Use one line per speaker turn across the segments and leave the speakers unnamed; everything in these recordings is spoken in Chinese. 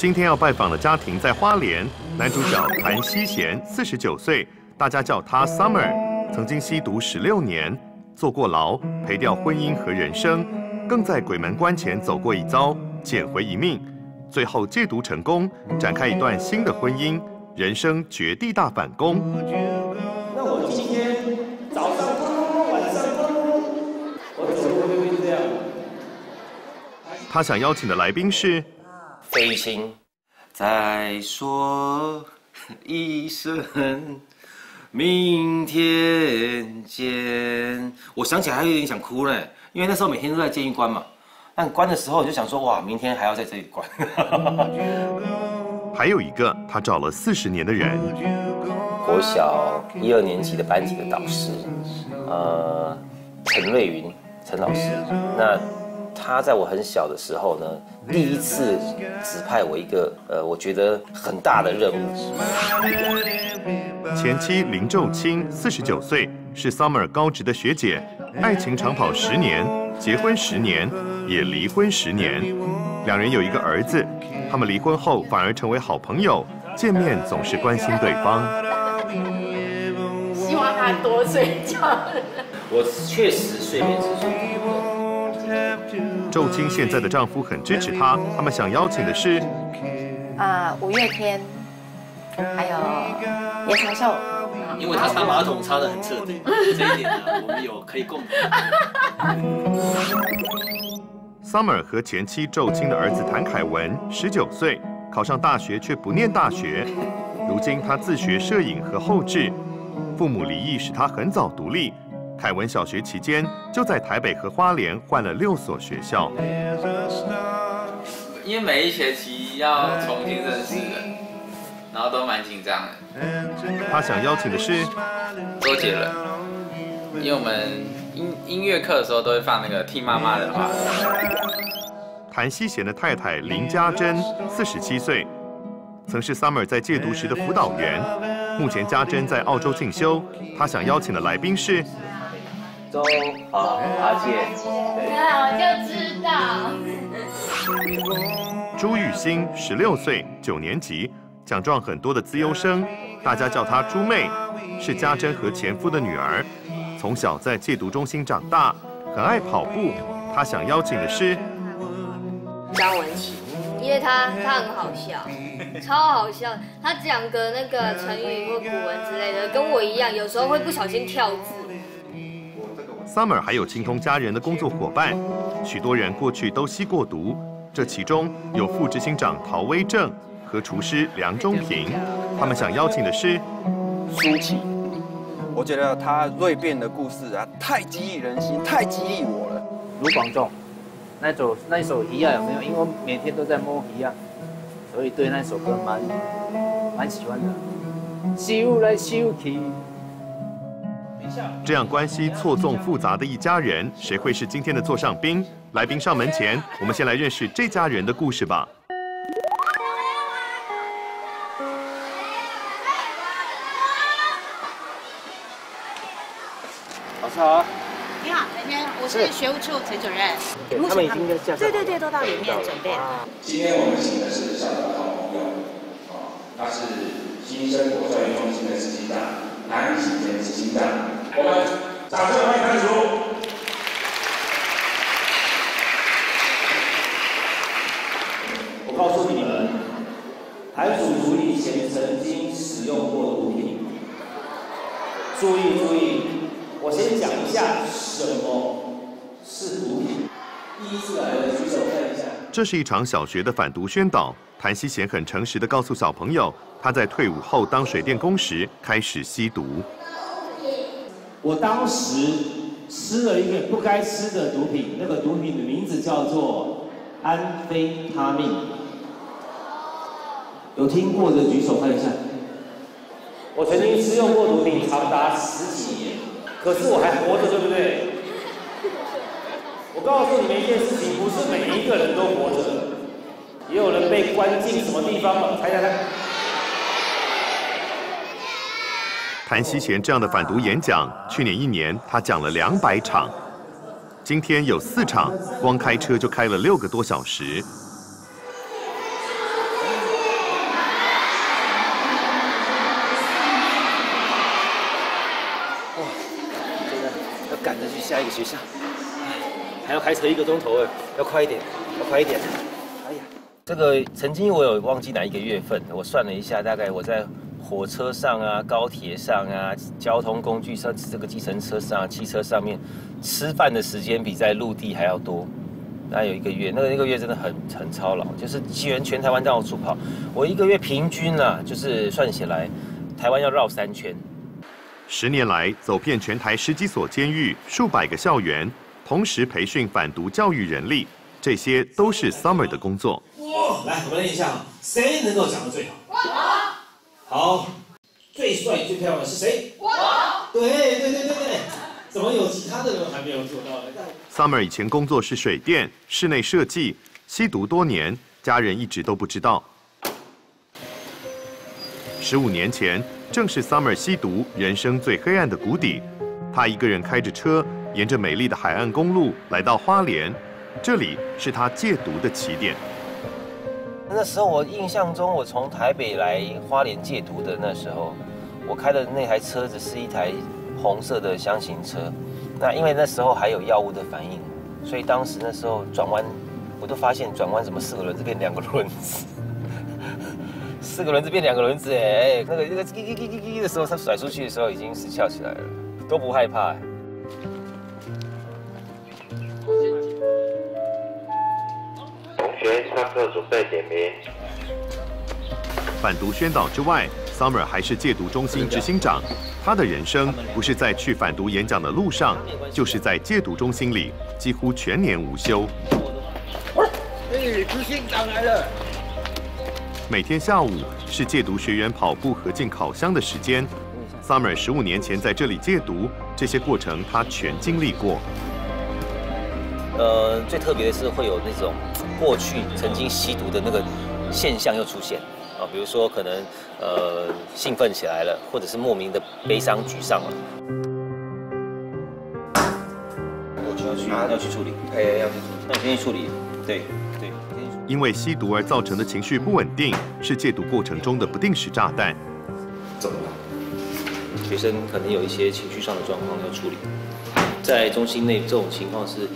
今天要拜访的家庭在花莲，男主角谭希贤，四十九岁，大家叫他 Summer，曾经吸毒十六年，坐过牢，赔掉婚姻和人生，更在鬼门关前走过一遭，捡回一命，最后戒毒成功，展开一段新的婚姻，人生绝地大反攻。
那我今天早上砰，晚上砰，我走路会不会这样？
他想邀请的来宾是
飞行，再说一声明天见。我想起来还有点想哭嘞，因为那时候每天都在监狱关嘛。但关的时候我就想说，哇，明天还要在这里关。
还有一个他找了四十年的人，
国小一二年级的班级的导师，呃，陈瑞云陈老师。那他在我很小的时候呢，第一次指派我一个呃，我觉得很大的任务。
前妻林仲清，四十九岁，是 Summer 高职的学姐，爱情长跑十年，结婚十年，也离婚十年，两人有一个儿子。他们离婚后反而成为好朋友，见面总是关心对方。
希望他多睡觉。
我确实睡眠是
周青现在的丈夫很支持她，他们想邀请的是
啊五月天，还有叶长寿。
因为他擦马桶擦的很彻底，这一点呢，我们有可以共同。
Summer 和前妻周青的儿子谭凯文，十九岁，考上大学却不念大学。如今他自学摄影和后置，父母离异使他很早独立。凯文小学期间就在台北和花莲换了六所学校。
因为每一学期要重新认识人，然后都蛮紧张的。
他想邀请的是
周杰伦，因为我们音音乐课的时候都会放那个听妈妈的话。
谭希贤的太太林家珍，四十七岁，曾是 Summer 在戒毒时的辅导员。目前家珍在澳洲进修。他想邀请的来宾是
周好阿姐，
那我就知道。
朱雨欣，十六岁，九年级，奖状很多的资优生，大家叫她朱妹，是家珍和前夫的女儿，从小在戒毒中心长大，很爱跑步。她想邀请的是
张文琪，因为他他很好笑，超好笑。他讲个那个成语或古文之类的，跟我一样，有时候会不小心跳字。
Summer 还有情同家人的工作伙伴，许多人过去都吸过毒，这其中有副执行长陶威正和厨师梁中平，他们想邀请的是
舒淇。我觉得他锐变的故事啊，太激励人心，太激励我了。
卢广仲，那首那首《一样》有没有？因为我每天都在摸一样，所以对那首歌蛮蛮喜欢的。修来修去。
这样关系错综复杂的一家人，谁会是今天的座上宾？来宾上门前，我们先来认识这家人的故事吧。
老师好。
你好，先生，我是学务处陈主任。
他们已经在架
对对对，都到里面准备了。
今天我们请的是校长的好朋友，啊，他是新生活教育中心的执行长南启田执行长，我们掌声欢迎开除。
我告诉你们，韩叔叔以前曾经使用过毒品。注意注意，我先讲一下什么是毒品。第一次来的举手看一下。
这是一场小学的反毒宣导。谭希贤很诚实的告诉小朋友，他在退伍后当水电工时开始吸毒。
我当时吃了一个不该吃的毒品，那个毒品的名字叫做安非他命。有听过的举手看一下。我曾经吃用过毒品长达十几年，可是我还活着，对不对？我告诉你们一件事情，不是每一个人都活着，也有人被关进什么地方了。猜猜看。
谭希贤这样的反毒演讲，去年一年他讲了两百场，今天有四场，光开车就开了六个多小时。
哇，真的要赶着去下一个学校，还要开车一个钟头哎，要快一点，要快一点。哎呀，这个曾经我有忘记哪一个月份，我算了一下，大概我在。火车上啊、高铁上啊、交通工具上、这个计程车上、汽车上面吃饭的时间比在陆地还要多。那有一个月，那个一个月真的很很操劳，就是全全台湾到处跑。我一个月平均啊，就是算起来，台湾要绕三圈。
十年来，走遍全台十几所监狱、数百个校园，同时培训反毒教育人力，这些都是 Summer 的工作。
哇，来，我们练一下，谁能够讲的最好？我。好，最帅、最漂亮的是谁？我。对对对对对。怎么有其他的人还没有做到呢
？Summer 以前工作是水电、室内设计，吸毒多年，家人一直都不知道。十五年前，正是 Summer 吸毒人生最黑暗的谷底。他一个人开着车，沿着美丽的海岸公路来到花莲，这里是他戒毒的起点。
那时候我印象中，我从台北来花莲戒毒的那时候，我开的那台车子是一台。红色的箱型车，那因为那时候还有药物的反应，所以当时那时候转弯，我都发现转弯怎么四个轮子变两个轮子，四个轮子变两个轮子，哎，那个那个叽叽叽叽叽的时候，它甩出去的时候已经是翘起来了，都不害怕。
学上课准备点名。
反毒宣导之外，Summer 还是戒毒中心执行长。他的人生不是在去反毒演讲的路上，就是在戒毒中心里，几乎全年无休。
哎，执行长来了。
每天下午是戒毒学员跑步和进烤箱的时间。Summer 十五年前在这里戒毒，这些过程他全经历过。
呃，最特别的是会有那种过去曾经吸毒的那个现象又出现。啊，比如说可能呃兴奋起来了，或者是莫名的悲伤沮丧了，我就要去要去处理，哎，要去处理，那我先去处理，对对。
因为吸毒而造成的情绪不稳定，是戒毒过程中的不定时炸弹。
怎么了？学生可能有一些情绪上的状况要处理，在中心内这种情况是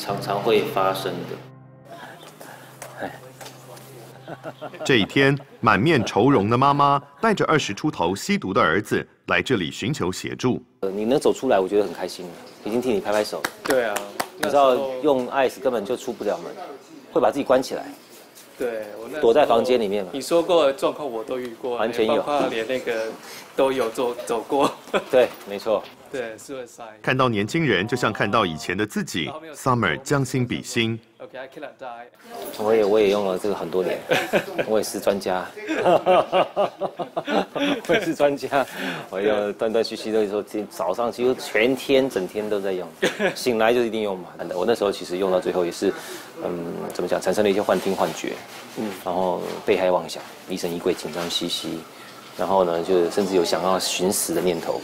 常常会发生的。
这一天，满面愁容的妈妈带着二十出头吸毒的儿子来这里寻求协助。
呃，你能走出来，我觉得很开心，已经替你拍拍手。
对啊，
你知道用 ice 根本就出不了门，会把自己关起来。
对，我
躲在房间里面嘛。
你说过的状况我都遇过，
完全有，
连那个都有走走过。
对，没错。
对，suicide。
看到年轻人，就像看到以前的自己。Summer 将心比心。
我也我也用了这个很多年，我也是专家。我也是专家，我要断断续续的说，早上几乎全天整天都在用，醒来就一定用嘛。我那时候其实用到最后也是，嗯，怎么讲，产生了一些幻听幻觉，嗯，然后被害妄想，疑神疑鬼，紧张兮兮，然后呢，就甚至有想要寻死的念头。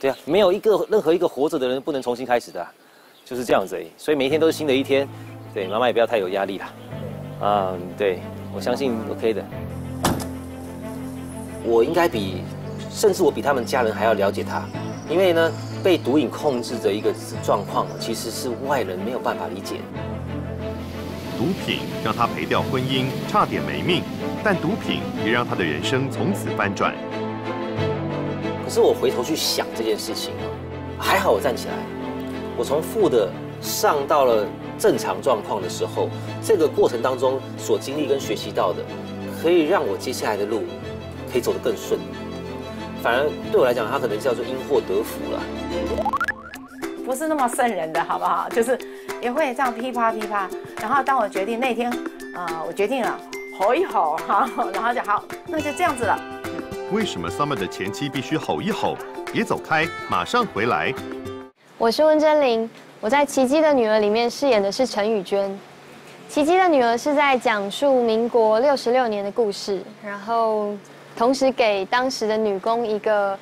对啊，没有一个任何一个活着的人不能重新开始的，就是这样子。所以每一天都是新的一天。对，妈妈也不要太有压力啦。嗯，对，我相信 OK 的。我应该比，甚至我比他们家人还要了解他，因为呢，被毒瘾控制的一个状况，其实是外人没有办法理解。
毒品让他赔掉婚姻，差点没命，但毒品也让他的人生从此翻转。
可是我回头去想这件事情，还好我站起来，我从负的上到了。正常状况的时候，这个过程当中所经历跟学习到的，可以让我接下来的路可以走得更顺。反而对我来讲，它可能叫做因祸得福了。
不是那么圣人的好不好？就是也会这样噼啪噼啪。然后当我决定那天，啊，我决定了吼一吼哈，然后就好，那就这样子了。
为什么 Summer 的前妻必须吼一吼？别走开，马上回来。
我是温真菱。我在《奇迹的女儿》里面饰演的是陈宇娟，《奇迹的女儿》是在讲述民国六十六年的故事，然后同时给当时的女工一个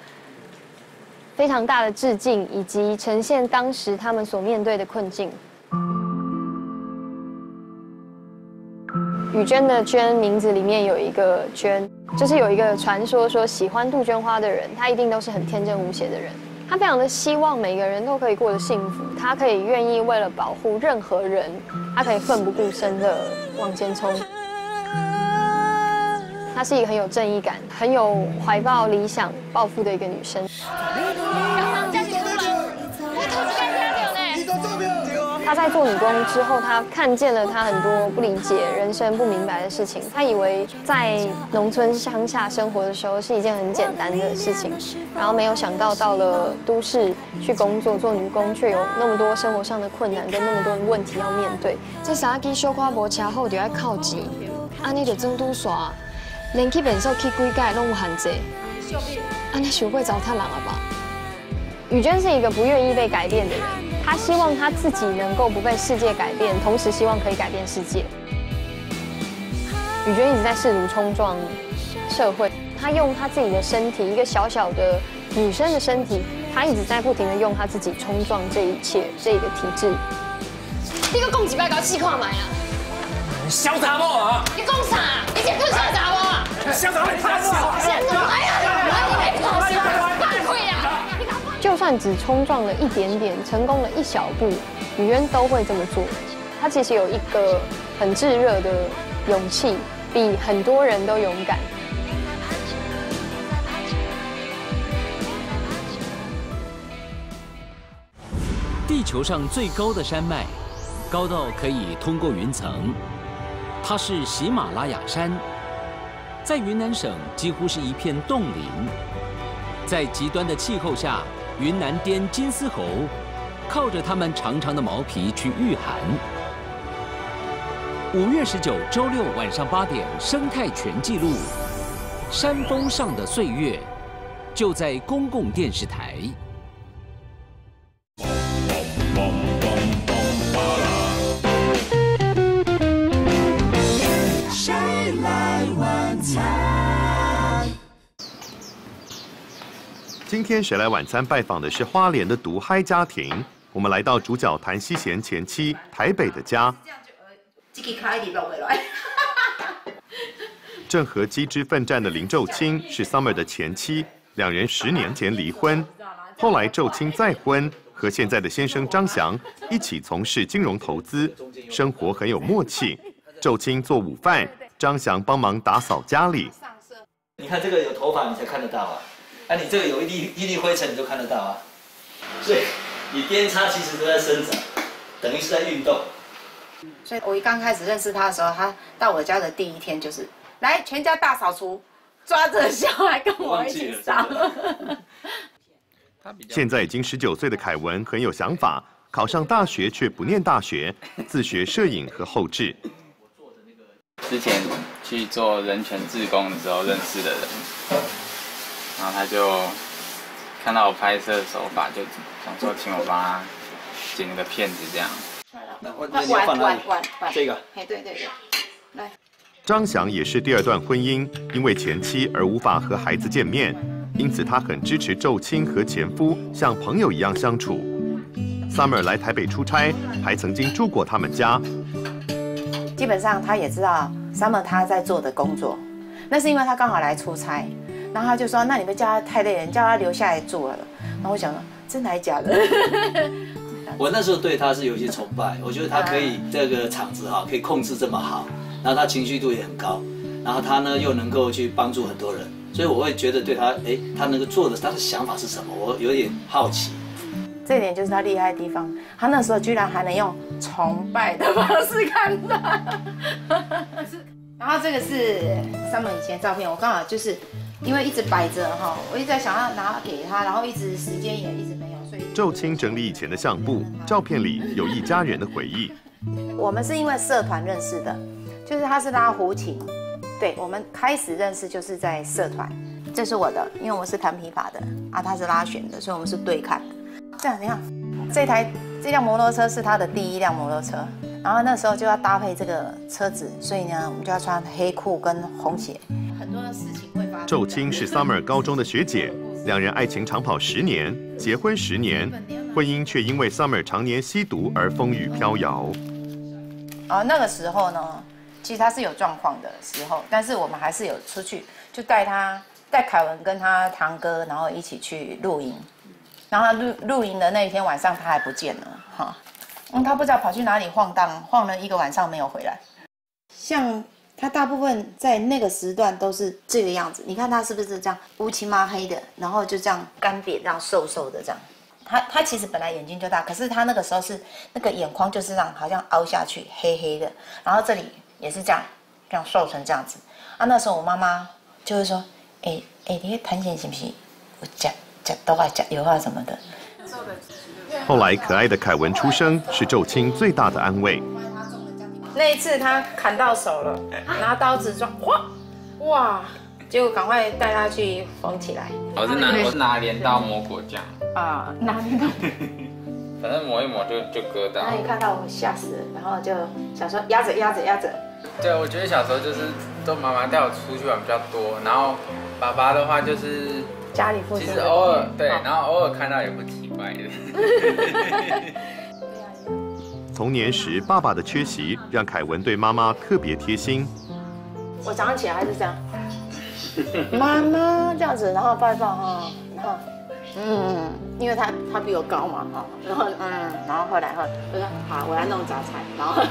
非常大的致敬，以及呈现当时他们所面对的困境。雨娟的娟名字里面有一个娟，就是有一个传说说喜欢杜鹃花的人，他一定都是很天真无邪的人。他非常的希望每个人都可以过得幸福，他可以愿意为了保护任何人，他可以奋不顾身的往前冲。她是一个很有正义感、很有怀抱理想、抱负的一个女生。她在做女工之后，她看见了她很多不理解人生、不明白的事情。她以为在农村乡下生活的时候是一件很简单的事情，然后没有想到到了都市去工作做女工，却有那么多生活上的困难跟那么多的问题要面对。这三支小可无车好就要靠钱，安尼就真拄煞。连去便所去几届拢有限制，安尼学会糟蹋人了吧？雨娟是一个不愿意被改变的人，她希望他自己能够不被世界改变，同时希望可以改变世界。雨娟一直在试图冲撞社会，她用她自己的身体，一个小小的女生的身体，她一直在不停的用她自己冲撞这一切，这个体制。
你个讲几摆搞试看买啊？
小杂某啊！
你讲啥？你是不是小杂某啊！
小杂某太小了！
哎呀，
算只冲撞了一点点，成功了一小步，雨渊都会这么做。他其实有一个很炙热的勇气，比很多人都勇敢。
地球上最高的山脉，高到可以通过云层。它是喜马拉雅山，在云南省几乎是一片冻林。在极端的气候下，云南滇金丝猴靠着它们长长的毛皮去御寒。五月十九周六晚上八点，生态全记录，山峰上的岁月，就在公共电视台。
今天谁来晚餐拜访的是花莲的独嗨家庭。我们来到主角谭希贤前妻台北的家。正 和机智奋战的林宙清是 Summer 的前妻，两人十年前离婚，后来宙清再婚，和现在的先生张翔一起从事金融投资，生活很有默契。宙清做午饭，张翔帮忙打扫家里。
你看这个有头发，你才看得到啊。那你这个有一粒一粒灰尘，你都看得到啊。所以你边擦其实都在生长，等于是在运动。
所以我一刚开始认识他的时候，他到我家的第一天就是来全家大扫除，抓着小孩跟我一起扫。
现在已经十九岁的凯文很有想法，考上大学却不念大学，自学摄影和后置。
之前去做人权志工的时候认识的人，然后他就看到我拍摄手法，就想说请我帮他剪那个片子这样。
碗碗碗碗，
这个。
哎，对对对，来。
张翔也是第二段婚姻，因为前妻而无法和孩子见面，因此他很支持宙青和前夫像朋友一样相处。Summer 来台北出差，还曾经住过他们家。
基本上他也知道 Summer 他在做的工作，那是因为他刚好来出差，然后他就说：“那你们叫他太累了，叫他留下来住了。”然后我想说，真的还假的？
我那时候对他是有些崇拜，我觉得他可以这个场子哈可以控制这么好，然后他情绪度也很高，然后他呢又能够去帮助很多人，所以我会觉得对他，哎，他能够做的他的想法是什么？我有点好奇。
这一点就是他厉害的地方，他那时候居然还能用崇拜的方式看他。然后这个是 Summer 以前照片，我刚好就是因为一直摆着哈，我一直在想要拿给他，然后一直时间也一直没有，所以
宙清整理以前的相簿，照片里有一家人的回忆。
我们是因为社团认识的，就是他是拉胡琴，对我们开始认识就是在社团。这是我的，因为我是弹琵琶的啊，他是拉弦的，所以我们是对看。这样你看，这台这辆摩托车是他的第一辆摩托车，然后那时候就要搭配这个车子，所以呢，我们就要穿黑裤跟红鞋。很多的事情
宙清是 Summer 高中的学姐，两人爱情长跑十年，结婚十年，婚姻却因为 Summer 常年吸毒而风雨飘摇。
啊，那个时候呢，其实他是有状况的时候，但是我们还是有出去，就带他带凯文跟他堂哥，然后一起去露营。然后露露营的那一天晚上他还不见了哈，嗯，他不知道跑去哪里晃荡，晃了一个晚上没有回来。像他大部分在那个时段都是这个样子，你看他是不是这样乌漆抹黑的，然后就这样干瘪，这样瘦瘦的这样。他他其实本来眼睛就大，可是他那个时候是那个眼眶就是这样，好像凹下去，黑黑的，然后这里也是这样，这样瘦成这样子。啊，那时候我妈妈就会说，哎哎，你弹弦行不行我夹夹刀啊夹油啊什么的。
后来可爱的凯文出生是周青最大的安慰。
那一次他砍到手了，拿刀子撞，哇哇，结果赶快带他去缝起来。
我是拿我是拿镰刀磨果酱
啊，拿镰刀，
反正磨一磨就就割到。
那一看到我吓死了，然后就想说压着压着压着。
对，我觉得小时候就是都妈妈带我出去玩比较多，然后爸爸的话就是
家里附
近。其实偶尔对，然后偶尔看到也不奇怪的。
童年时，爸爸的缺席让凯文对妈妈特别贴心。
我早上起来还是这样，妈妈这样子，然后抱一抱哈，然后嗯，因为他他比我高嘛哈，然后嗯，然后后来哈，我说好，我要弄杂菜，然后。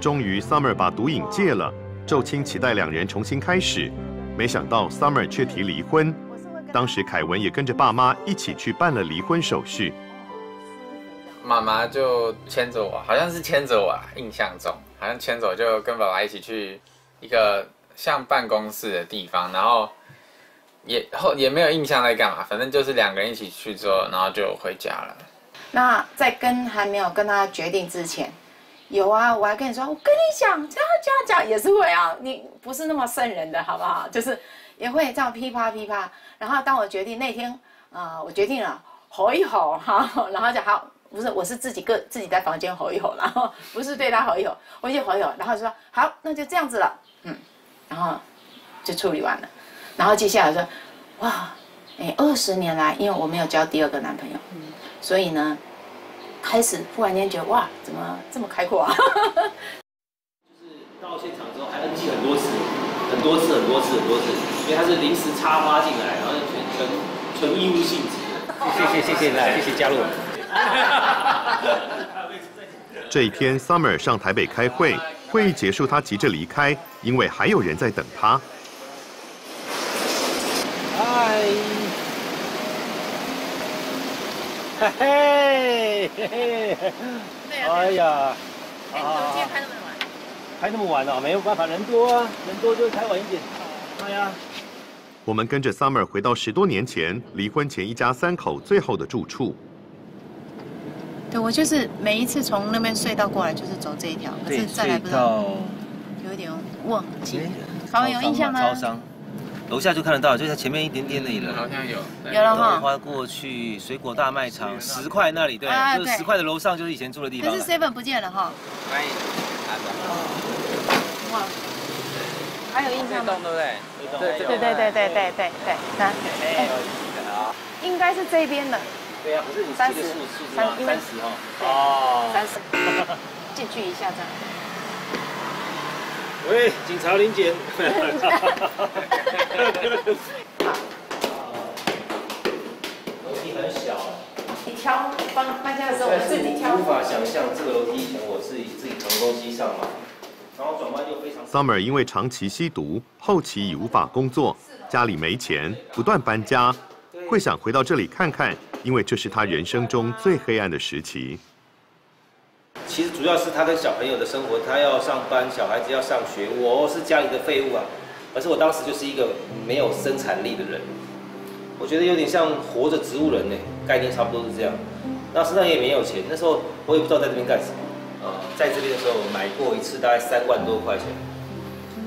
终于，Summer 把毒瘾戒了，周青期待两人重新开始，没想到 Summer 却提离婚。当时凯文也跟着爸妈一起去办了离婚手续。
妈妈就牵着我，好像是牵着我，印象中好像牵着就跟爸爸一起去一个像办公室的地方，然后也后也没有印象在干嘛，反正就是两个人一起去之后，然后就回家了。
那在跟还没有跟他决定之前，有啊，我还跟你说，我跟你讲，这样这样讲也是会啊，你不是那么圣人的好不好？就是也会这样噼啪噼啪。然后当我决定那天，啊，我决定了吼一吼哈，然后就好。不是，我是自己个自己在房间吼一吼，然后不是对他吼一吼，我就吼一吼，然后说好，那就这样子了，嗯，然后就处理完了，然后接下来说，哇，哎，二十年来，因为我没有交第二个男朋友，所以呢，开始忽然间觉得哇，怎么这么开阔啊？
就是到现场之后还 NG 很多次，很多次，很多次，很多次，因为他是临时插花进来，然后全纯纯义务性质。谢谢谢谢来，谢谢加入。
这一天，Summer 上台北开会，会议结束，他急着离开，因为还有人在等他。
嗨，嘿嘿嘿嘿，哎呀，
哎，今天开那么晚？
开那么晚哦，没有办法，人多啊，人多就开晚一点。哎呀，
我们跟着 Summer 回到十多年前离婚前一家三口最后的住处。
对，我就是每一次从那边隧道过来，就是走这一条，可是再来不知道，有一点忘记了。好，有印象吗？
招商，楼下就看得到，就在前面一点点那里了。
好像有，
有了哈。
花过去水果大卖场十块那里，对，就是十块的楼上，就是以前住的地方。
可是 seven 不见了哈。哇，还有印象吗？
对不对？
对对对对对对对对，那，应该是这边的。
对呀，不是你三十，三三十哈，
哦，三十，进去一下这样。
喂，警察临检。
楼梯很小。
你挑搬搬家的时候，我自己挑。
无法想象这个楼梯以前我是以自己扛东西上嘛，然后转弯又非常。
Summer 因为长期吸毒，后期已无法工作，家里没钱，不断搬家，会想回到这里看看。因为这是他人生中最黑暗的时期。
其实主要是他跟小朋友的生活，他要上班，小孩子要上学，我是家里的废物啊。而是我当时就是一个没有生产力的人，我觉得有点像活着植物人呢，概念差不多是这样。那身上也没有钱，那时候我也不知道在这边干什么。呃，在这边的时候买过一次大概三万多块钱，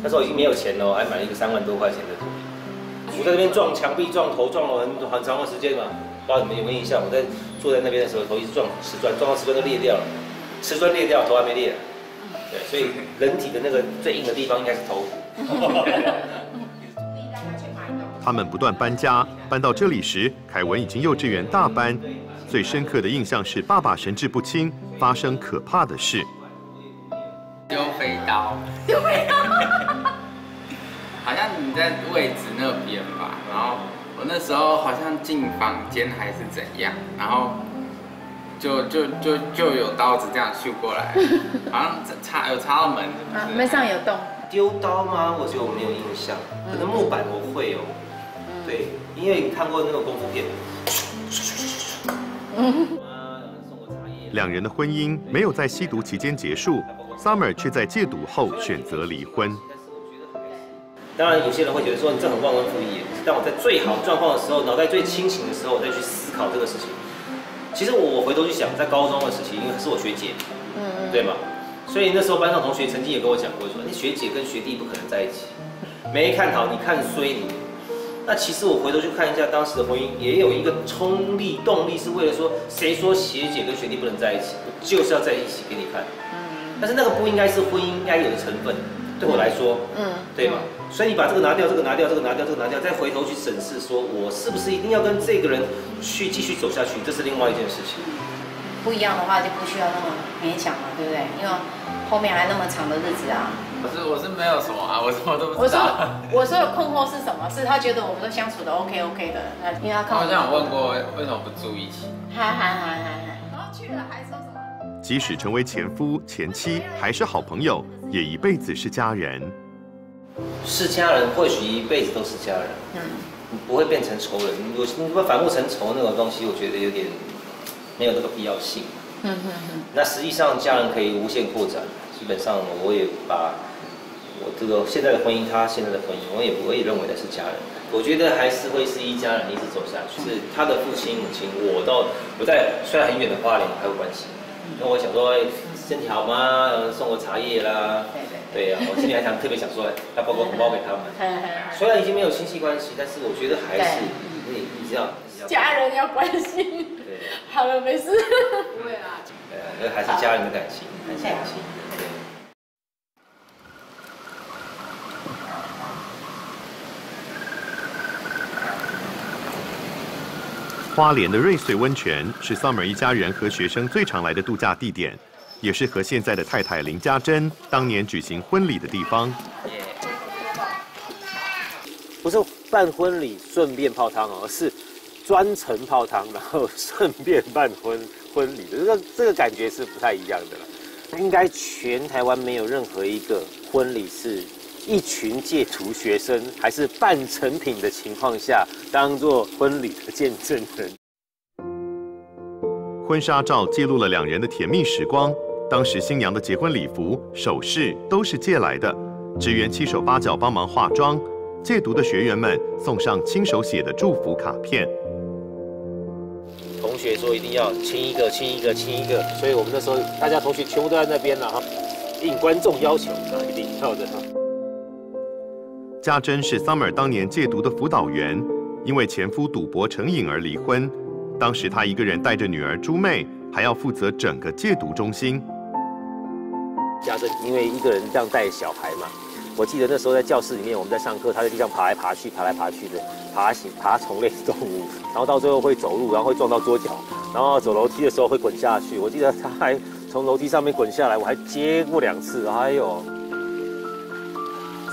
那时候已经没有钱了，还买了一个三万多块钱的。我在这边撞墙壁、撞头，撞了很很长的时间嘛。不知道你们有没有印象？我在坐在那边的时候，头一直撞瓷砖，撞到瓷砖都裂掉了。瓷砖裂掉，头还没裂。对，所以人体的那个最硬的地方应该是头。
他们不断搬家，搬到这里时，凯文已经幼稚园大班。最深刻的印象是爸爸神志不清，发生可怕的事。
丢飞刀。
丢飞刀。
好像你在位置那边吧，然后。那时候好像进房间还是怎样，然后就就就就有刀子这样秀过来，好像插有插到门，
啊，门上有洞。
丢刀吗？我觉得我没有印象，可能木板我会哦。对，因为你看过那个功夫片。
两人的婚姻没有在吸毒期间结束，Summer 却在戒毒后选择离婚。
当然，有些人会觉得说你这很忘恩负义。但我在最好状况的时候，脑袋最清醒的时候，我再去思考这个事情。其实我回头去想，在高中的时期，因为是我学姐，嗯，对吗？所以那时候班上同学曾经也跟我讲过，说你学姐跟学弟不可能在一起，没看好，你看衰你。那其实我回头去看一下当时的婚姻，也有一个冲力动力，是为了说，谁说学姐跟学弟不能在一起，我就是要在一起给你看。嗯。但是那个不应该是婚姻应该有的成分，对我来说，嗯，对吗？所以你把这个拿掉，这个拿掉，这个拿掉，这个拿掉，再回头去审视，说我是不是一定要跟这个人去继续走下去，这是另外一件事情。
不一样的话就不需要那么勉强了，对不对？因为后面还那么长的日子啊。
我是我是没有什么啊，我什么都不知道。
我说我说的困惑是什么？是他觉得我们都相处的 OK OK 的，那因为他看。
好像有问过为什么不住一起。
嗨嗨嗨嗨嗨。然后去了还说什么？
即使成为前夫前妻，还是好朋友，也一辈子是家人。
是家人，或许一辈子都是家人。嗯。不会变成仇人。我你把反目成仇那种东西，我觉得有点。没有那个必要性。嗯嗯嗯。那实际上家人可以无限扩展。基本上我也把我这个现在的婚姻，他现在的婚姻，我也我也认为的是家人。我觉得还是会是一家人一直走下去。是他的父亲母亲，我到我在虽然很远的花莲还有关系。那我想说身体好吗？送我茶叶啦。对呀，我今天还想特别想说要包个红包给他们。虽然已经没有亲戚关系，但是我觉得还是你你知道。
家人要关心。好了，没事。不会啦。
对啊，那还是家人的感情，还是感情。
花莲的瑞穗温泉是 Summer 一家人和学生最常来的度假地点，也是和现在的太太林家珍当年举行婚礼的地方。
不是办婚礼顺便泡汤哦，而是。专程泡汤，然后顺便办婚婚礼的这个这个感觉是不太一样的了。应该全台湾没有任何一个婚礼是一群戒图学生还是半成品的情况下当做婚礼的见证人。
婚纱照记录了两人的甜蜜时光。当时新娘的结婚礼服、首饰都是借来的，职员七手八脚帮忙化妆。戒毒的学员们送上亲手写的祝福卡片。
同学说一定要亲一个，亲一个，亲一个，所以我们那时候大家同学全部都在那边了哈，应观众要求啊，一定要的哈。
家珍是 Summer 当年戒毒的辅导员，因为前夫赌博成瘾而离婚，当时她一个人带着女儿朱妹，还要负责整个戒毒中心。
家珍因为一个人这样带小孩嘛。我记得那时候在教室里面，我们在上课，他在地上爬来爬去，爬来爬去的爬行爬虫类动物，然后到最后会走路，然后会撞到桌角，然后走楼梯的时候会滚下去。我记得他还从楼梯上面滚下来，我还接过两次。哎呦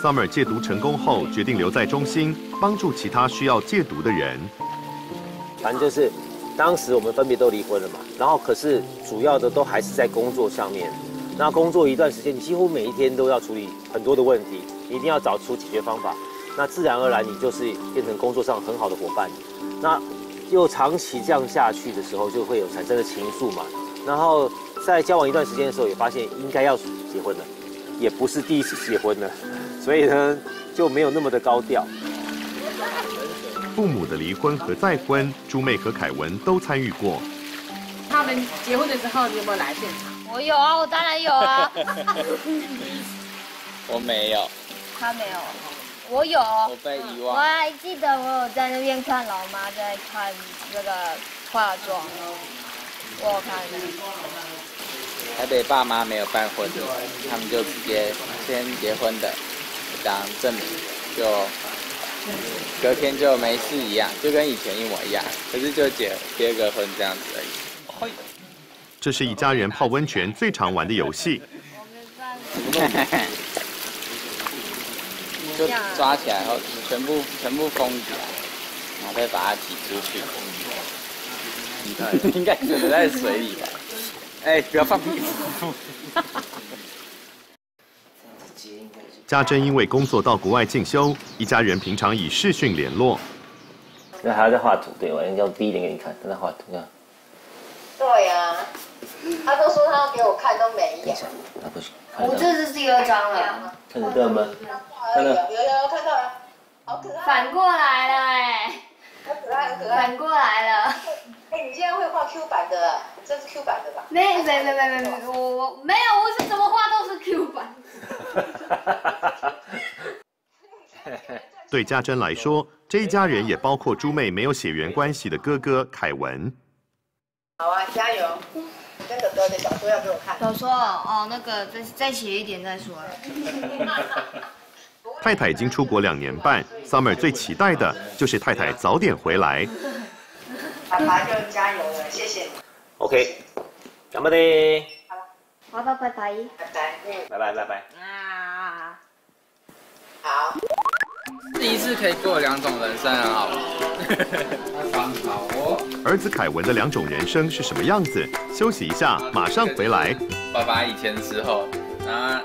！Summer 戒毒成功后，决定留在中心，帮助其他需要戒毒的人。
反正就是，当时我们分别都离婚了嘛，然后可是主要的都还是在工作上面。那工作一段时间，你几乎每一天都要处理很多的问题，你一定要找出解决方法。那自然而然，你就是变成工作上很好的伙伴。那又长期这样下去的时候，就会有产生的情愫嘛。然后在交往一段时间的时候，也发现应该要结婚了，也不是第一次结婚了，所以呢就没有那么的高调。
父母的离婚和再婚，朱妹和凯文都参与过。
他们结婚的时候，你有没有来现场？
我有啊，我当然有啊。
我没有。
他没有。我有。
我被遗忘。
我还记得我有在那边看老妈在看那个化妆，我有看。
台北爸妈没有办婚礼，他们就直接先结婚的，当证明，就隔天就没事一样，就跟以前一模一样，可是就结结个婚这样子而已。
这是一家人泡温泉最常玩的游戏。
就抓起来后全部全部封起来，然后再把它挤出去。应该只能在水里吧？哎，不要放屁！
家珍因为工作到国外进修，一家人平常以视讯联络。
那还要再画图，对，我要低一点给你看，再画图啊。
对呀，他都说他要给我看，都没有。
他不是。
我这是第二张了。
看得到吗？看到。有
有有看到了，好可爱。
反过来了哎。
好可爱，好可爱。
反过来了。
哎，你现在会画 Q 版的，这是 Q 版的吧？
没没没没没，我我没有，我是怎么画都是 Q 版。
对家珍来说，这一家人也包括猪妹没有血缘关系的哥哥凯文。
好啊，加油！小说要给我看。
小说哦，那个再再写一点再说。
太太已经出国两年半，Summer 最期待的就是太太早点回来。
爸爸就加油了，谢谢。
OK，干嘛的？
好，拜拜拜拜。
拜拜，
嗯，拜拜拜拜。
啊，好。
第一次可以过两种人生，很 好。
刚好哦。儿子凯文的两种人生是什么样子？休息一下，马上回来。
爸爸以前的时候，啊。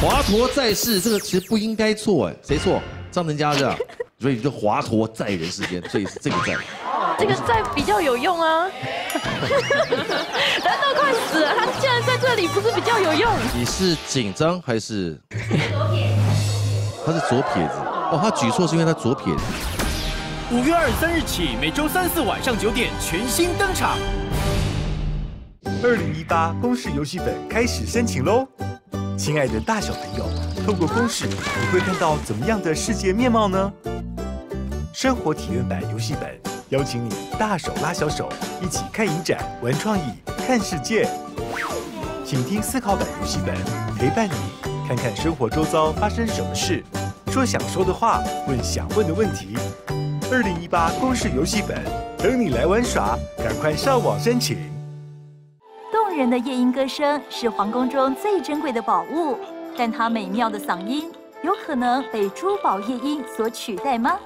华佗在世，这个其实不应该错哎，谁错？张成家是吧？所以就华佗在人世间，所以是这个在。
这个在比较有用啊！人都快死了，他竟然在这里，不是比较有用？
你是紧张还是？左撇子。他是左撇子哦，他举错是因为他左撇子。
五月二十三日起，每周三四晚上九点全新登场。
二零一八公式游戏本开始申请喽！亲爱的大小朋友，透过公式，你会看到怎么样的世界面貌呢？生活体验版游戏本，邀请你大手拉小手，一起看影展、玩创意、看世界。请听思考版游戏本，陪伴你看看生活周遭发生什么事，说想说的话，问想问的问题。二零一八公式游戏本，等你来玩耍，赶快上网申请。
人的夜莺歌声是皇宫中最珍贵的宝物，但它美妙的嗓音有可能被珠宝夜莺所取代吗？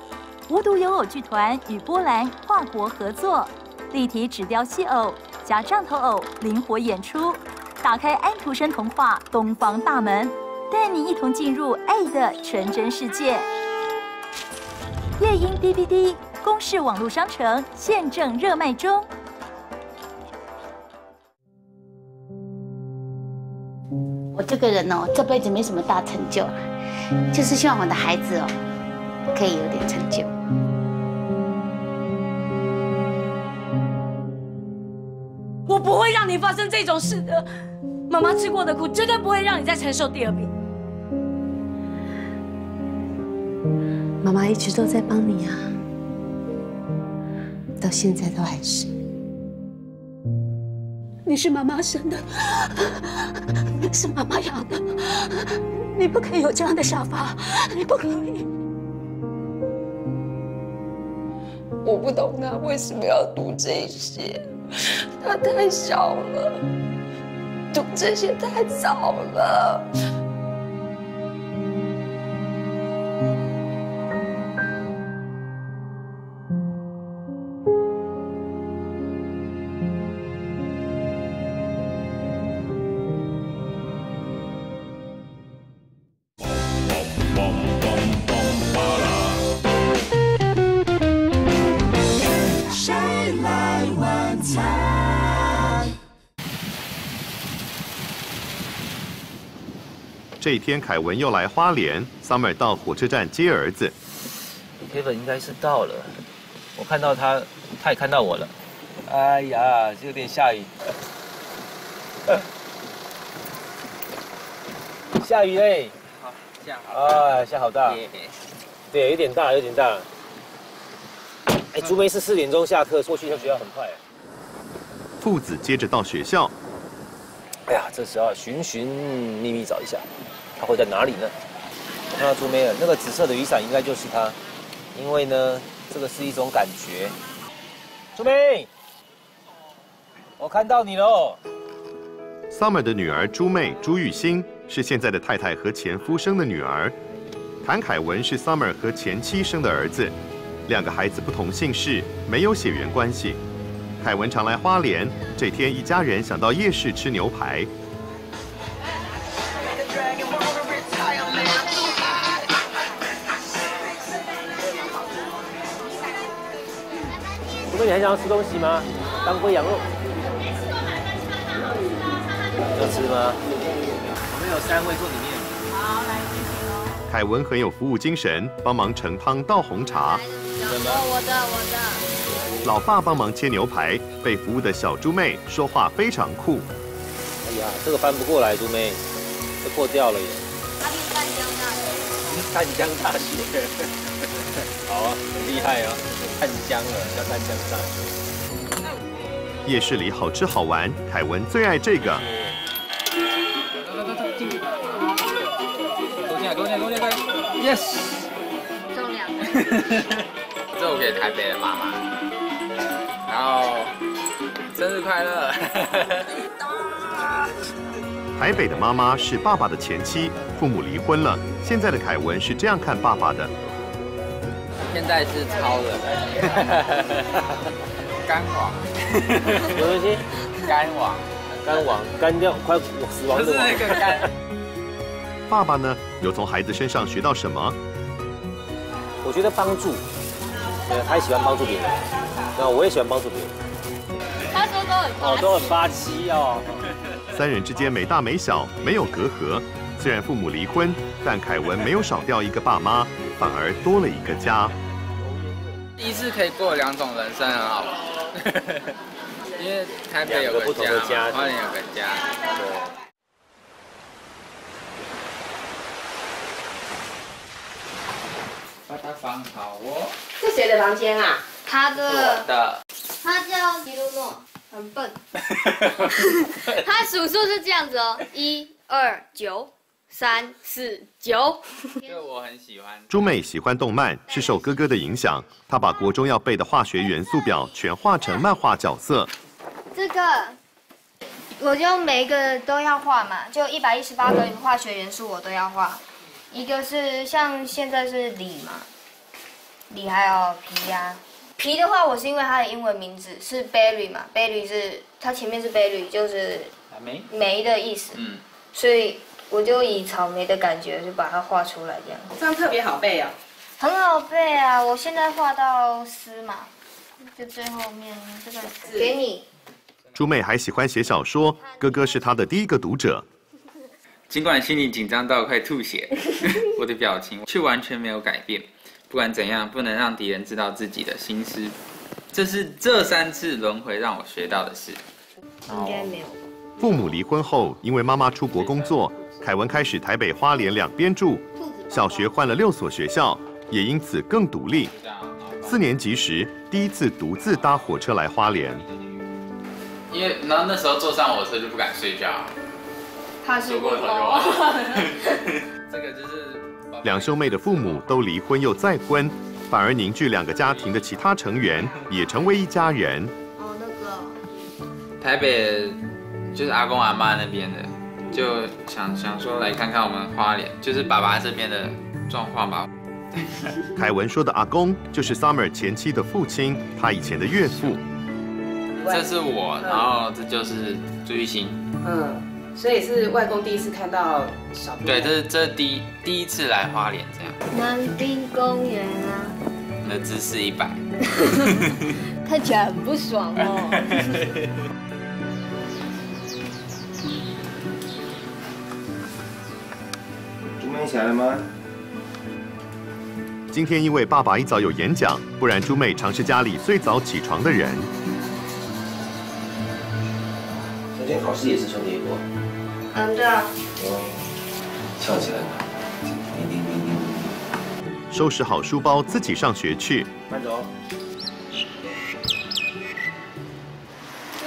无独有偶剧团与波兰跨国合作，立体纸雕戏偶加杖头偶灵活演出，打开安徒生童话东方大门，带你一同进入爱的纯真世界。夜莺 DVD 公式网络商城现正热卖中。
我这个人哦，这辈子没什么大成就，就是希望我的孩子哦，可以有点成就。
我不会让你发生这种事的，妈妈吃过的苦，绝对不会让你再承受第二遍。
妈妈一直都在帮你啊，到现在都还是。
你是妈妈生的，是妈妈养的，你不可以有这样的想法，你不可以。我不懂他为什么要读这些，他太小了，读这些太早了。
这一天，凯文又来花莲，Summer 到火车站接儿子。
Kevin 应该是到了，我看到他，他也看到我了。哎呀，有点下雨。下雨嘞！
好，下好。
啊，下好大。对，有点大，有点大。哎，朱梅是四点钟下课，过去到学校很快。
父子接着到学校。
哎呀，这时候寻寻觅觅找一下。他会在哪里呢？我看到朱梅尔那个紫色的雨伞，应该就是他，因为呢，这个是一种感觉。朱梅，我看到你喽。
Summer 的女儿朱妹朱玉欣是现在的太太和前夫生的女儿。谭凯文是 Summer 和前妻生的儿子，两个孩子不同姓氏，没有血缘关系。凯文常来花莲，这天一家人想到夜市吃牛排。
那你还想要吃东西吗？当归羊肉，要吃吗？我们有三位坐里面。
好，来凯文很有服务精神，帮忙盛汤倒红茶。
我我的我的
老爸帮忙切牛排，被服务的小猪妹说话非常酷。
哎呀，这个翻不过来，猪妹，这破掉了耶。
他是淡江大学。
淡江大学，好啊，很厉害啊，淡江了，叫淡江大学。
夜市里好吃好玩，凯文最爱这个。
多进来，多进来，多进来，yes。
重量。
这我给台北的妈妈，然后生日快乐。
台北的妈妈是爸爸的前妻，父母离婚了。现在的凯文是这样看爸爸的。
现在是超人，干网，
什么东西？
干网，
干网，干掉快死亡的
不是那个干。
爸爸呢？有从孩子身上学到什么？
我觉得帮助，呃，他也喜欢帮助别人，那我也喜欢帮助别人。
他说都很
哦，都很霸气哦。
三人之间没大没小，没有隔阂。虽然父母离婚，但凯文没有少掉一个爸妈，反而多了一个家。
一次可以过两种人生，很好。因为台北有个
不同的家，
花莲有个家。
对。
把它放好哦。
这谁的房间啊？
他的。
我的。
他叫吉鲁诺，很笨。他数数是这样子哦，一二九，三四九。
这个我很喜欢。
朱妹喜欢动漫，是受哥哥的影响，她把国中要背的化学元素表全画成漫画角色。
这个，我就每一个都要画嘛，就一百一十八个化学元素我都要画。一个是像现在是锂嘛，锂还有铍呀。铍的话，我是因为它的英文名字是 berry 嘛，berry 是它前面是 berry 就是
莓
莓的意思，
嗯，
所以我就以草莓的感觉就把它画出来这样。
这样特别好背哦。
很好背啊！我现在画到丝嘛，就最后面这个给你。
朱妹还喜欢写小说，哥哥是她的第一个读者。
尽管心里紧张到快吐血，我的表情却完全没有改变。不管怎样，不能让敌人知道自己的心思。这是这三次轮回让我学到的事。
应该没有。
父母离婚后，因为妈妈出国工作，凯文开始台北花莲两边住。小学换了六所学校，也因此更独立。四年级时，第一次独自搭火车来花莲。
因为然后那时候坐上火车就不敢睡觉。
怕是
过头就。这个就是。
两兄妹的父母都离婚又再婚，反而凝聚两个家庭的其他成员也成为一家人。
哦，那个
台北就是阿公阿妈那边的，就想想说来看看我们花莲，就是爸爸这边的状况吧。
凯文说的阿公就是 Summer 前妻的父亲，他以前的岳父。
这是我，然后这就是朱玉兴。
嗯。所以是外公第一次看到小
对，这是这第一第一次来花莲这样。
南滨公园啊。
你的姿势一百。
看起来很不爽哦。
朱妹起来了吗？
今天因为爸爸一早有演讲，不然朱妹常是家里最早起床的人。
昨天考试也是兄弟过。
嗯，对啊。
翘起来。
收拾好书包，自己上学去。
慢走。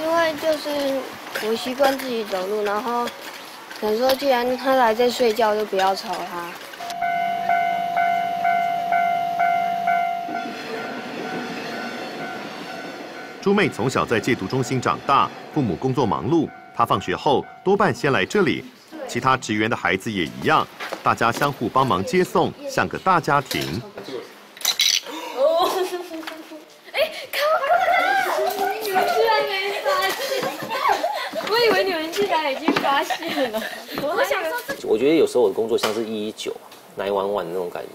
因为就是我习惯自己走路，然后想说，既然他还在睡觉，就不要吵他。
朱妹从小在戒毒中心长大，父母工作忙碌。她放学后多半先来这里，其他职员的孩子也一样。大家相互帮忙接送，像个大家庭。
哦，哎，看我看我，你们居然没发现？我以为你们竟然已经发现了。我想说这。
我觉得有时候我的工作像是一一九、nine one one 的那种感觉，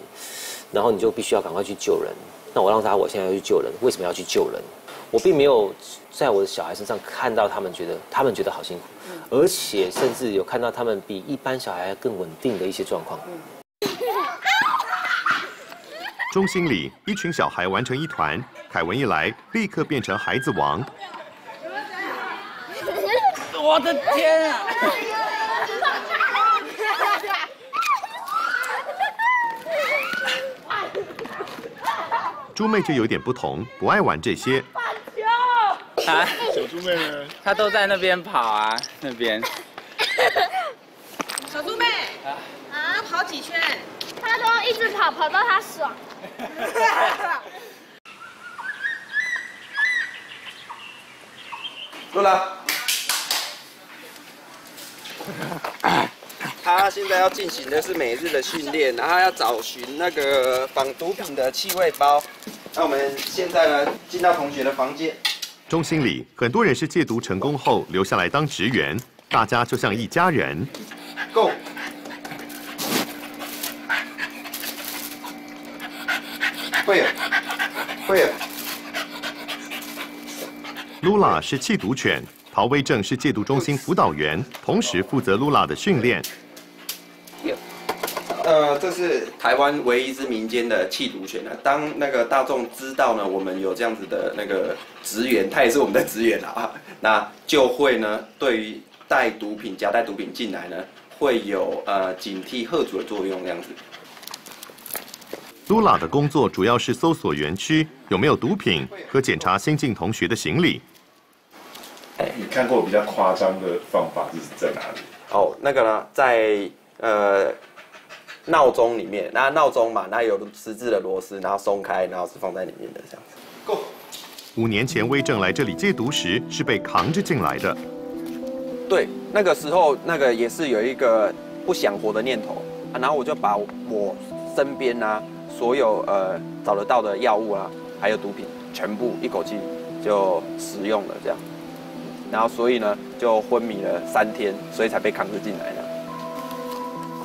然后你就必须要赶快去救人。那我让他，我现在要去救人，为什么要去救人？我并没有在我的小孩身上看到他们觉得他们觉得好辛苦，而且甚至有看到他们比一般小孩更稳定的一些状况。
中心里，一群小孩玩成一团，凯文一来，立刻变成孩子王。
我的天啊！
猪妹就有点不同，不爱玩这些。
啊，
小猪妹呢？
她都在那边跑啊，那边。
小猪妹，啊，跑几圈？
她都一直跑，跑到她爽。
露拉，他现在要进行的是每日的训练，然后要找寻那个仿毒品的气味包。那我们现在呢，进到同学的房间。
中心里很多人是戒毒成功后留下来当职员，大家就像一家人。
Go。会了，会了。
Lula 是弃毒犬，陶威正是戒毒中心辅导员，同时负责 Lula 的训练。
呃，这是台湾唯一一支民间的弃毒犬呢。当那个大众知道呢，我们有这样子的那个职员，他也是我们的职员啊，那就会呢，对于带毒品、夹带毒品进来呢，会有呃警惕、喝阻的作用，这样子。
Lula 的工作主要是搜索园区有没有毒品和检查新进同学的行李。
你看过比较夸张的方法是在哪里？
哦，那个呢，在呃闹钟里面，那闹钟嘛，那有十字的螺丝，然后松开，然后是放在里面的这样子。
五年前威正来这里戒毒时是被扛着进来的。
对，那个时候那个也是有一个不想活的念头，啊、然后我就把我身边啊所有呃找得到的药物啊，还有毒品，全部一口气就食用了这样，然后所以呢就昏迷了三天，所以才被扛着进来的。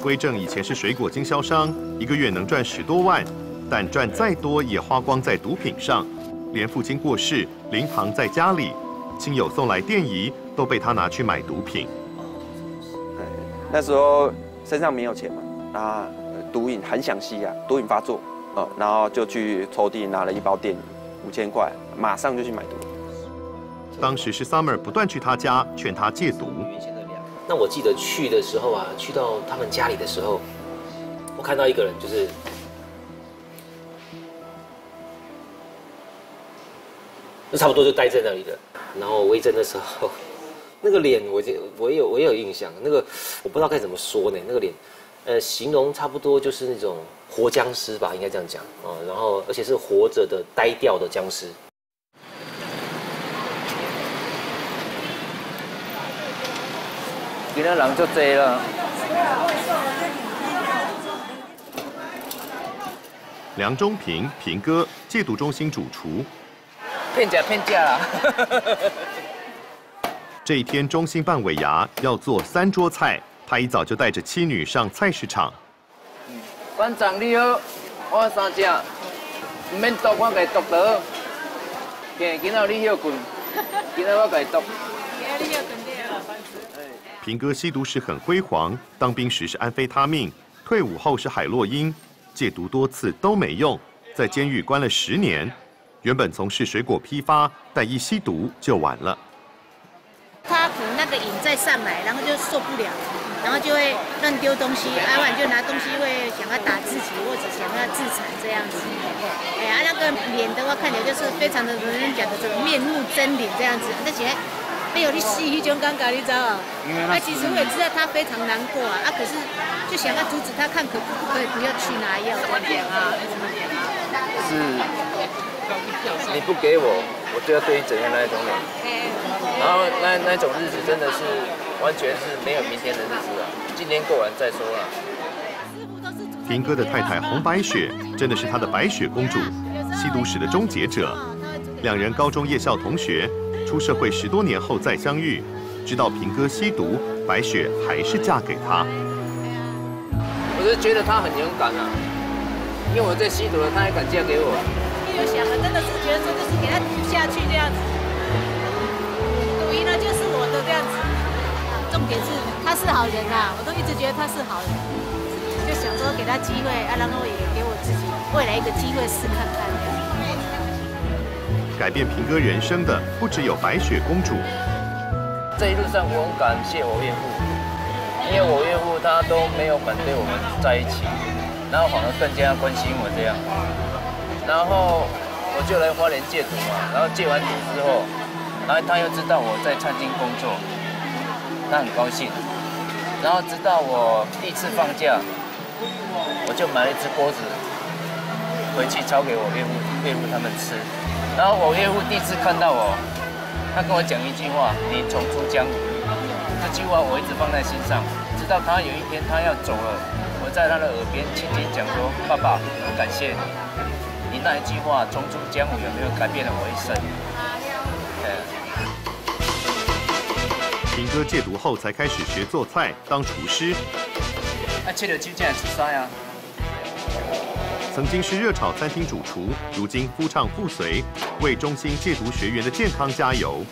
威正以前是水果经销商，一个月能赚十多万，但赚再多也花光在毒品上。连父亲过世，灵堂在家里，亲友送来电仪都被他拿去买毒品。
那时候身上没有钱嘛，啊，毒瘾很想吸啊，毒瘾发作，呃，然后就去抽屉拿了一包电五千块，马上就去买毒。
当时是 Summer 不断去他家劝他戒毒。
那我记得去的时候啊，去到他们家里的时候，我看到一个人，就是就差不多就待在那里的。然后微针的时候，那个脸我就我也有我也有印象，那个我不知道该怎么说呢，那个脸，呃，形容差不多就是那种活僵尸吧，应该这样讲啊、然后而且是活着的呆掉的僵尸。
今天人就多了。
梁中平平哥戒毒中心主厨。
骗假骗假啦！
这一天中心办尾牙要做三桌菜，他一早就带着妻女上菜市场。
馆长你好，我三只，唔免剁，我给剁倒。今今仔你休困，今仔我给剁。
平哥吸毒时很辉煌，当兵时是安非他命，退伍后是海洛因，戒毒多次都没用，在监狱关了十年。原本从事水果批发，但一吸毒就完了。
他可能那个瘾再上来，然后就受不了，然后就会乱丢东西，啊，不然就拿东西会想要打自己，或者想要自残这样子。哎呀，那个脸的话看起来就是非常的人家讲的这个面目狰狞这样子，而且哎呦，你死一种尴尬，你知道吗？那其实我也知道他非常难过啊，啊，可是就想要阻止他看可不可以不要去拿药。怎么点啊？
是，你不给我，我就要对你怎样那一种脸。然后那那种日子真的是完全是没有明天的日子了，今天过完再说了。
平哥的太太红白雪真的是他的白雪公主，吸毒史的终结者。两人高中夜校同学，出社会十多年后再相遇，知道平哥吸毒，白雪还是嫁给他。
我是觉得他很勇敢啊，因为我在吸毒了，他还敢嫁给我。
没有想了，真的是觉得这就是给他赌下去这样子，赌赢了就是我的这样子。重点是他是好人啊，我都一直觉得他是好人，就想说给他机会啊，然后也给我自己未来一个机会试看看。
改变平哥人生的不只有白雪公主，
这一路上我很感谢我岳父，因为我岳父他都没有反对我们在一起，然后反而更加关心我这样，然后我就来花莲戒毒嘛，然后戒完毒之后，然后他又知道我在餐厅工作。他很高兴，然后直到我第一次放假，我就买了一只锅子回去炒给我岳父、岳父他们吃。然后我岳父第一次看到我，他跟我讲一句话：“你重出江湖。”这句话我一直放在心上，直到他有一天他要走了，我在他的耳边轻轻讲说：“爸爸，感谢你，你那一句话重出江湖有没有改变了我一生？”
平哥戒毒后才开始学做菜，当厨师。
那切了鸡进来吃啥呀？
曾经是热炒餐厅主厨，如今夫唱妇随，为中心戒毒学员的健康加油。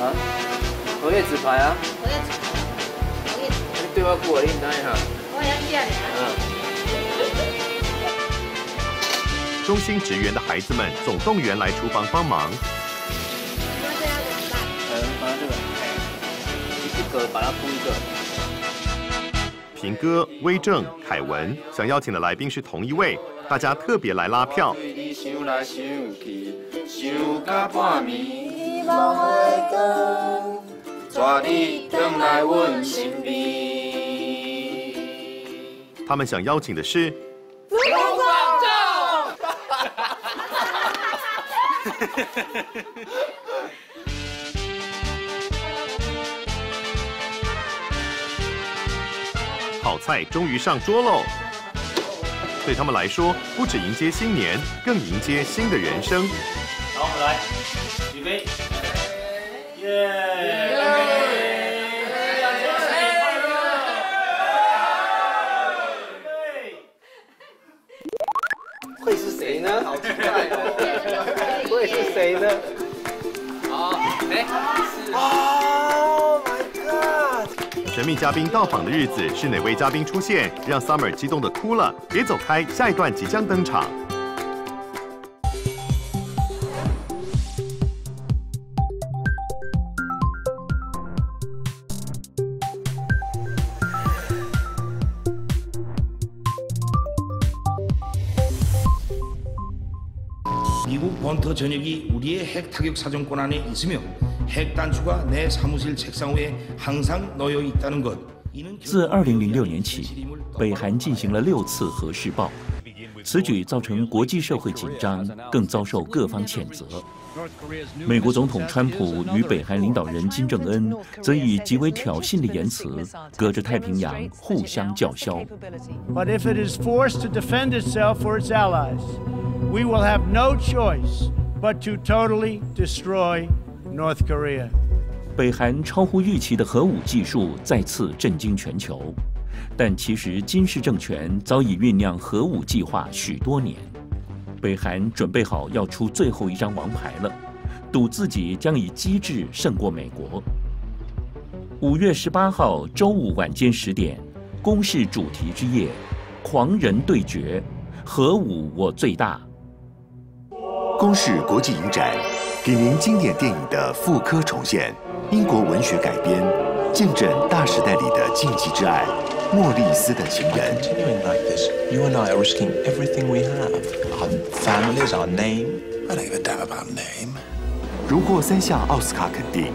啊？荷叶纸牌啊？荷叶纸牌。荷叶纸牌。你对我过来，你等一下。我要见
嗯。中心职员的孩子们总动员来厨房帮忙。
把它铺一个。
平哥、威正、凯文想邀请的来宾是同一位，大家特别来拉票。他们想邀请的是。菜终于上桌喽！对他们来说，不止迎接新年，更迎接新的人生。
好，我们来，举杯，耶！
会是谁呢？好期待哦！会是谁呢？好，哎，
神秘嘉宾到访的日子是哪位嘉宾出现，让 Summer 激动的哭了？别走开，下一段即将登场。
미국본토전역이우리의핵타격사정권안에있으며 핵단추가내사무실책상위에항상놓여있다는 것。
自二零零六年起，北韩进行了六次核试爆，此举造成国际社会紧张，更遭受各方谴责。美国总统川普与北韩领导人金正恩则以极为挑衅的言辞，隔着太平洋互相叫嚣。
But if it is forced to defend itself or its allies, we will have no choice but to totally destroy North Korea.
北韩超乎预期的核武技术再次震惊全球，但其实金氏政权早已酝酿核武计划许多年。北韩准备好要出最后一张王牌了，赌自己将以机智胜过美国。五月十八号周五晚间十点，公示主题之夜，狂人对决，核武我最大。
公示国际影展，给您经典电影的复刻重现。英国文学改编，见证大时代里的禁忌之爱，莫里斯的情人。
Continuing like this, you and I are risking everything we have. Our families, our name. I don't give a damn about name.
荣获三项奥斯卡肯定，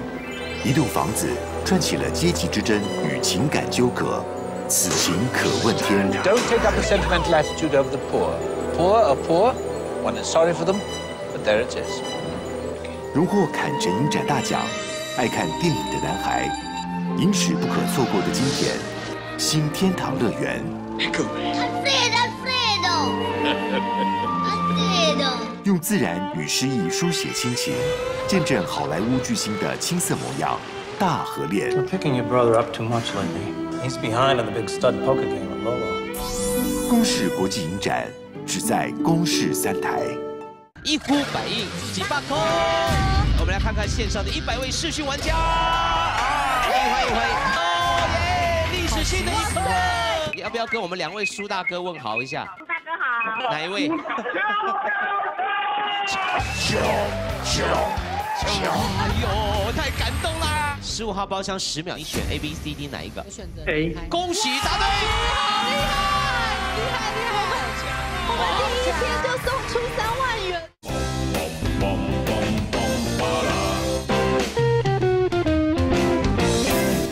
一栋房子串起了阶级之争与情感纠葛，此情可问天。
Don't take up a sentimental attitude over the poor. Poor are poor. One is sorry for them, but there it is.
荣获坎城影展大奖。爱看电影的男孩，影史不可错过的经典，新天堂乐园。用自然与诗意书写亲情，见证好莱坞巨星的青涩模样。大河恋。
You're picking your brother up too much lately. He's behind on the big stud poker game at Lolo.
公视国际影展只在公视三台。
一呼百应几把空。我们来看看线上的一百位视讯玩家，欢迎欢迎欢迎！哦耶，历史性的一刻！要不要跟我们两位苏大哥问好一下？苏大哥好。哪一位？球球球！哎呦，太感动啦！十五号包厢十秒一选 A B C D 哪一个？选择
A。
恭喜答对！
第一天就送出三万元。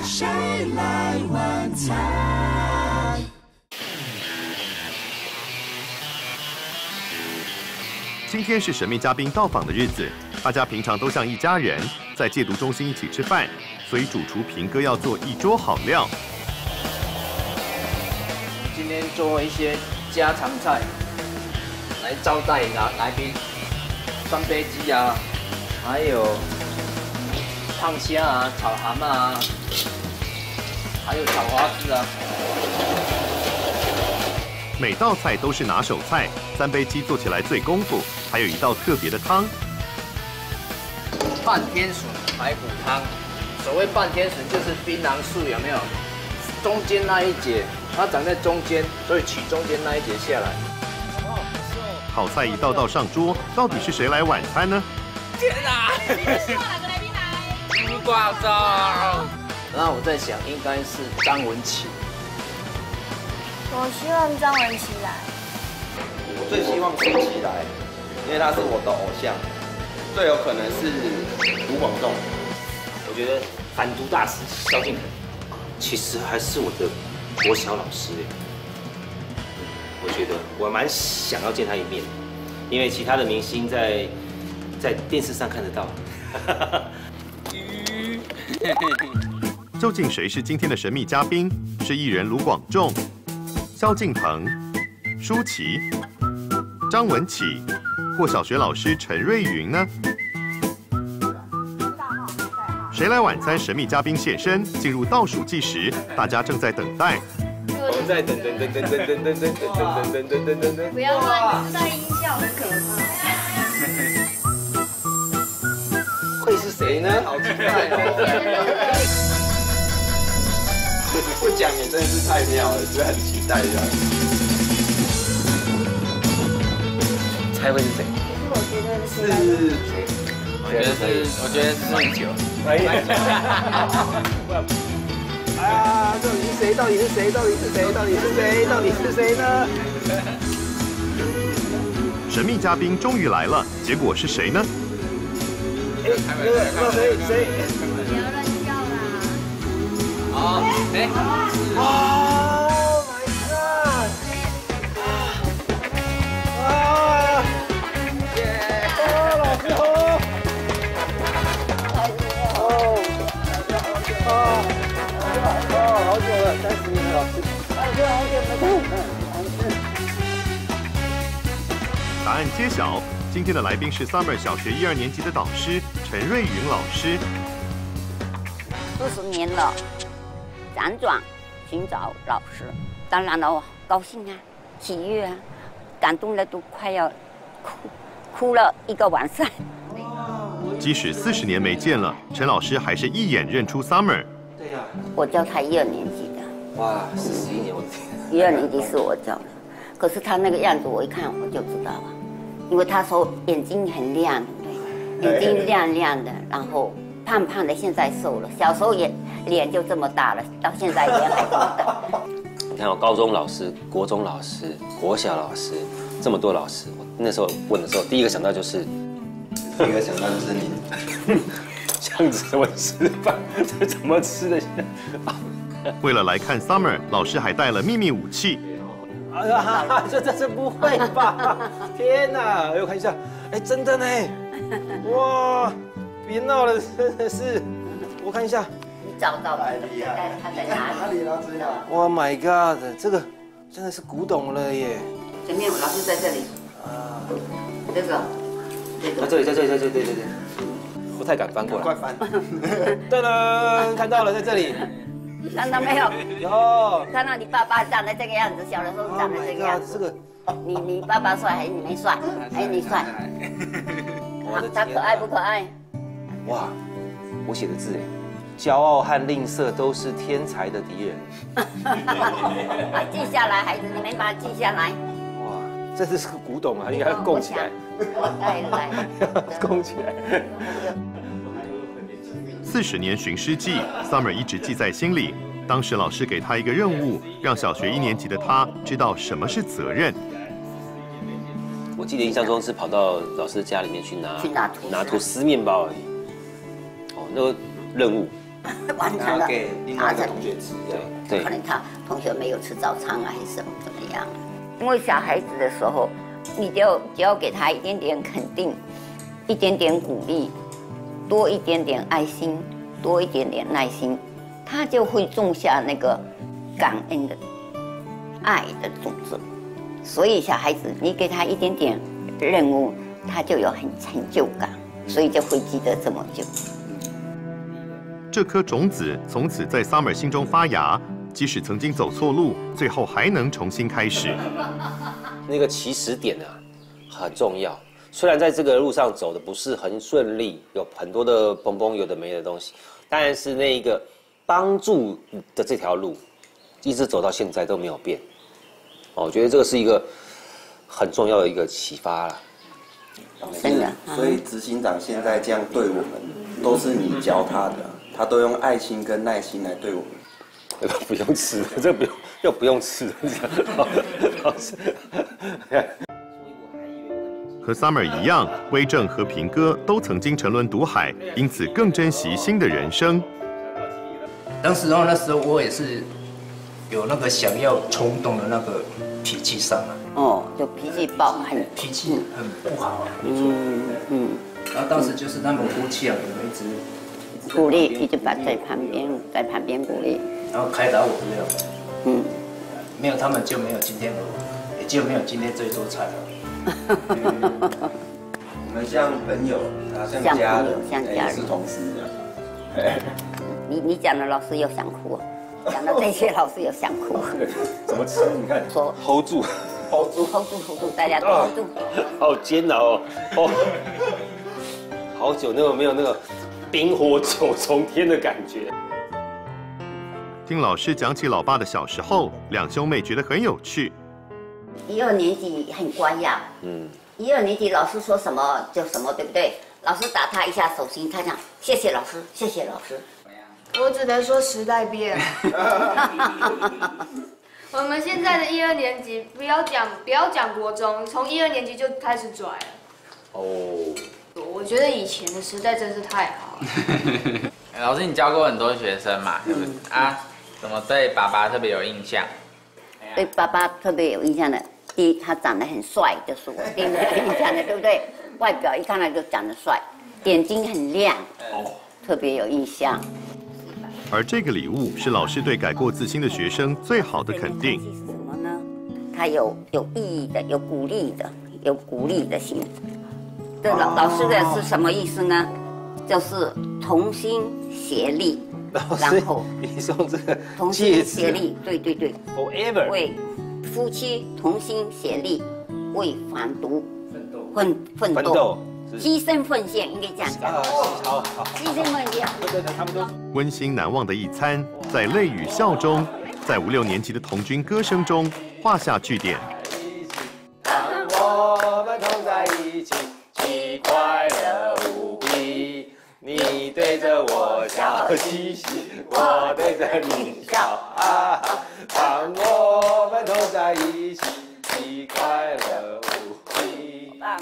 谁来晚餐？
今天是神秘嘉宾到访的日子，大家平常都像一家人，在戒毒中心一起吃饭，所以主厨平哥要做一桌好料。
今天做一些家常菜来招待来来宾，三杯鸡啊，还有烫虾啊、炒蛤蟆啊，还有炒花枝啊。
每道菜都是拿手菜，三杯鸡做起来最功夫，还有一道特别的汤。
半天笋排骨汤，所谓半天笋就是槟榔树有没有？中间那一节，它长在中间，所以取中间那一节下来。
好菜一道道上桌，到底是谁来晚餐呢？
天哪！希望哪个来宾来？金瓜糟。然后我在想，应该是张文琪。
我希望张文琪来。
我最希望舒淇来，因为他是我的偶像，最有可能是卢广仲。
我觉得反毒大使萧敬腾，其实还是我的国小老师耶。我觉得我蛮想要见他一面，因为其他的明星在在电视上看得到。
究竟谁是今天的神秘嘉宾？是艺人卢广仲、萧敬腾、舒淇、张文琪，或小学老师陈瑞云呢？谁来晚餐？神秘嘉宾现身，进入倒数计时，大家正在等待。
我们在等等等等等等等等等等等等等等等。
不要乱自带音效，很可怕。
会是谁呢？好期待哦！
不讲也真的是太妙了，是很期待的。
猜会是谁？
我觉得
是，
我觉得是，我觉得是蛮久。
可以。啊，到底是谁？到底是谁？到底是谁？到底是谁？到底是谁呢？
神秘嘉宾终于来了，结果是谁呢？
哎，谁谁？
不要乱叫啦！
好，哎，
哦 my god！啊！耶！哦，老师好。哦，哦，哦，好久了，三十年了，老师。好久好久没看。
答案揭晓，今天的来宾是 Summer 小学一二年级的导师陈瑞云老师。
四十年了，辗转寻找老师，当然了，高兴啊，喜悦啊，感动的都快要哭哭了一个晚上。
即使四十年没见了，陈老师还是一眼认出 Summer。
对呀、
我教他一二年级的，
哇，四十一年，我的天！
一二年级是我教的，可是他那个样子我一看我就知道了，因为他说眼睛很亮，对，眼睛亮亮的，然后胖胖的，现在瘦了，小时候也脸就这么大了，到现在也还这么大。
你看，我高中老师、国中老师、国小老师，这么多老师，我那时候问的时候，第一个想到就是，第一个想到就是你，这 样子我吃饭，这怎么吃的？
为了来看 Summer，老师还带了秘密武器。
哎呀，这这这不会吧？天哪！哎，我看一下，哎，真的呢！哇，别闹了，真的是，我看一下，你
找到他在他在哪里？
哇 my god，这个真的是古董了耶！
前面老师在这里。啊，这个，这个。
啊，这里在这里在这里对对对，不太敢翻过来。快翻！噔噔，看到了，在这里。
看到没有？
有。
看到你爸爸长得这个样子，小的时候长得这个样子。
这个，
你你爸爸帅还是你没帅？还是你帅？他可爱不可爱？
哇，我写的字哎，骄傲和吝啬都是天才的敌人。
啊，记下来，孩子，你们把它记下来。
哇，这是个古董啊，应该供起来。
来来，
供起来。
四十年寻诗记，Summer 一直记在心里。当时老师给他一个任务，让小学一年级的他知道什么是责任。
我记得印象中是跑到老师家里面去拿
去拿吐
拿吐司面包而已。哦，那个任务
完成了，
给另外一个同学吃，
对
可能他同学没有吃早餐啊，还是什么怎么样？因为小孩子的时候，你就只要给他一点点肯定，一点点鼓励，多一点点爱心，多一点点耐心，他就会种下那个感恩的爱的种子。所以小孩子，你给他一点点任务，他就有很成就感，所以就会记得这么久。
这颗种子从此在 Summer 心中发芽，即使曾经走错路，最后还能重新开始。
那个起始点啊，很重要。虽然在这个路上走的不是很顺利，有很多的蹦蹦有的没的东西，但是那一个帮助的这条路，一直走到现在都没有变。哦，我觉得这个是一个很重要的一个启发了。
真的，
所以执行长现在这样对我们，都是你教他的，他都用爱心跟耐心来对我们。
这个不用吃，这个不用，又不用吃。老师，
和 Summer 一样，威正和平哥都曾经沉沦毒海，因此更珍惜新的人生。
当时候那时候我也是有那个想要冲动的那个脾气上啊，
哦，就脾气暴，很
脾气很不好啊。
嗯嗯，
然后当时就是他们夫妻啊，我们一直
鼓励，一直把在旁边，在旁边鼓励。
然后开导我没有，
嗯，
没有他们就没有今天的我，也就没有今天这一桌菜了。
我们像朋友，啊，像
像
家人
朋友，像家人
也是同事这样。
你你讲的老师又想哭，讲到这些老师又想哭。
怎么吃？你看，
说
hold 住
，hold 住，hold 住，hold 住，大家都 hold 住。
好煎熬哦，哦，好久那个没有那个冰火九重天的感觉。
听老师讲起老爸的小时候，两兄妹觉得很有趣。
一二年级很乖呀，
嗯，
一二年级老师说什么就什么，对不对？老师打他一下手心，他讲谢谢老师，谢谢老师。
我只能说时代变了。我们现在的一二年级，不要讲不要讲国中，从一二年级就开始拽了。
哦，
我觉得以前的时代真是太好了。
老师，你教过很多学生嘛，对不对？啊，怎么对爸爸特别有印象？
对爸爸特别有印象的，第一他长得很帅，就是我第一个印象的，对不对？外表一看他就长得帅，眼睛很亮，哦，特别有印象。
而这个礼物是老师对改过自新的学生最好的肯定。
什么呢？他有有意义的，有鼓励的，有鼓励的心。这老老师的是什么意思呢？就是同心协力，然后
你说这个
同心协力，对对对
，forever
为夫妻同心协力，为反毒奋奋斗
奋斗，
牺牲奉献，应该这样讲。
好好，
牺牲奉献。
对对对，他们都
温馨难忘的一餐，在泪与笑中，在五六年级的童军歌声中画下句点。
着我笑嘻嘻，我对着你笑啊！让我们都在一起，你快乐无比。哇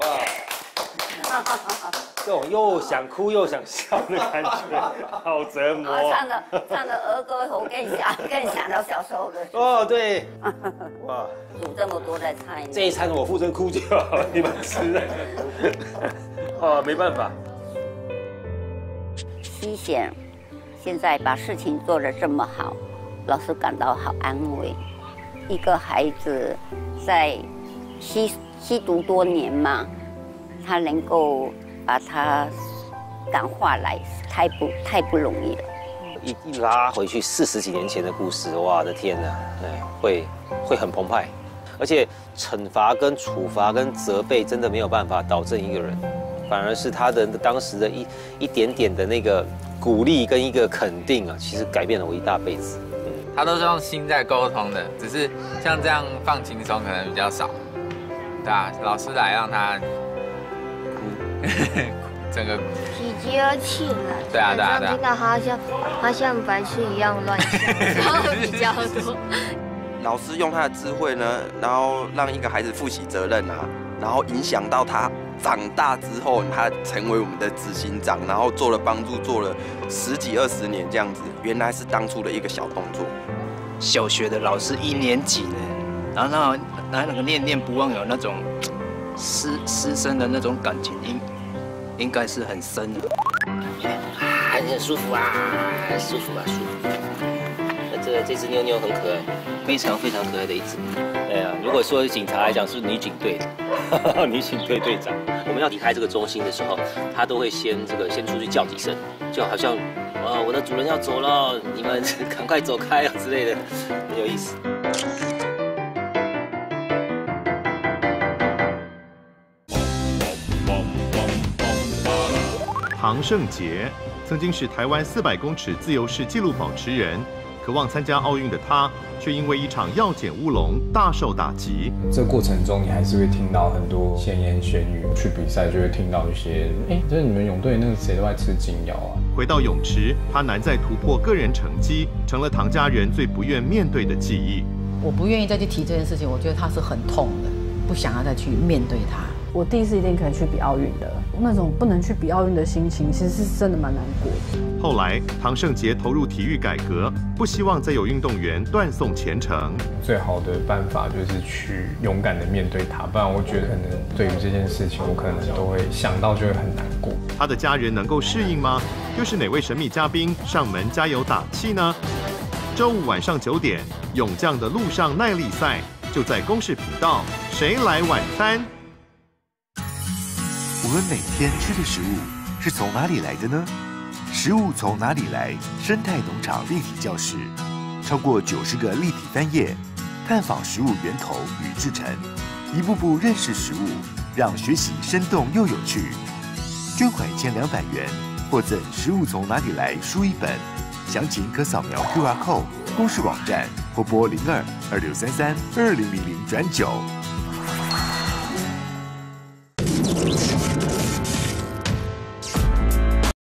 哇！这种又想哭又想笑的感觉，好折磨。
啊，唱的唱的儿歌，我更想更想到小时候的。
哦，对，哇，
煮这么多的菜，
这一餐我负责哭就好，你们吃。哦，没办法。
西贤现在把事情做得这么好，老师感到好安慰。一个孩子在吸吸毒多年嘛，他能够把他感化来，太不太不容易了。
一一拉回去四十几年前的故事，哇的天哪，对，会会很澎湃，而且惩罚跟处罚跟责备真的没有办法导正一个人，反而是他的当时的一一点点的那个鼓励跟一个肯定啊，其实改变了我一大辈子。
他都是用心在沟通的，只是像这样放轻松可能比较少，对啊，老师来让他哭，整个
喜极而泣了。
对啊对啊对啊
听到他像他像白痴一样乱想，然后比较多。
老师用他的智慧呢，然后让一个孩子负起责任啊，然后影响到他长大之后，他成为我们的执行长，然后做了帮助，做了十几二十年这样子，原来是当初的一个小动作。
小学的老师一年级呢，然后那那那个念念不忘有那种师师生的那种感情，应应该是很深的。
很很舒服啊，很舒服啊，舒服。这只妞妞很可爱，非常非常可爱的一只。对啊，如果说警察来讲是女警队，女警队队长，我们要离开这个中心的时候，他都会先这个先出去叫几声，就好像呃我的主人要走了，你们赶快走开啊之类的，很有意思。
唐胜杰曾经是台湾四百公尺自由式纪录保持人，渴望参加奥运的他，却因为一场药检乌龙大受打击。
这过程中，你还是会听到很多闲言闲语。去比赛就会听到一些，哎，这是你们泳队那个谁都爱吃金药啊。
回到泳池，他难再突破个人成绩，成了唐家人最不愿面对的记忆。
我不愿意再去提这件事情，我觉得他是很痛的，不想要再去面对他。
我第一次一定可以去比奥运的，那种不能去比奥运的心情，其实是真的蛮难过的。
后来，唐胜杰投入体育改革，不希望再有运动员断送前程。
最好的办法就是去勇敢的面对他，不然我觉得可能对于这件事情，我可能都会想到就会很难过。
他的家人能够适应吗？又是哪位神秘嘉宾上门加油打气呢？周五晚上九点，勇将的路上耐力赛就在公视频道。谁来晚餐？
我们每天吃的食物是从哪里来的呢？食物从哪里来？生态农场立体教室，超过九十个立体翻页，探访食物源头与制成，一步步认识食物，让学习生动又有趣。捐款一千两百元，获赠《食物从哪里来》书一本，详情可扫描 QR code 公示网站或拨零二二六三三二零零零转九。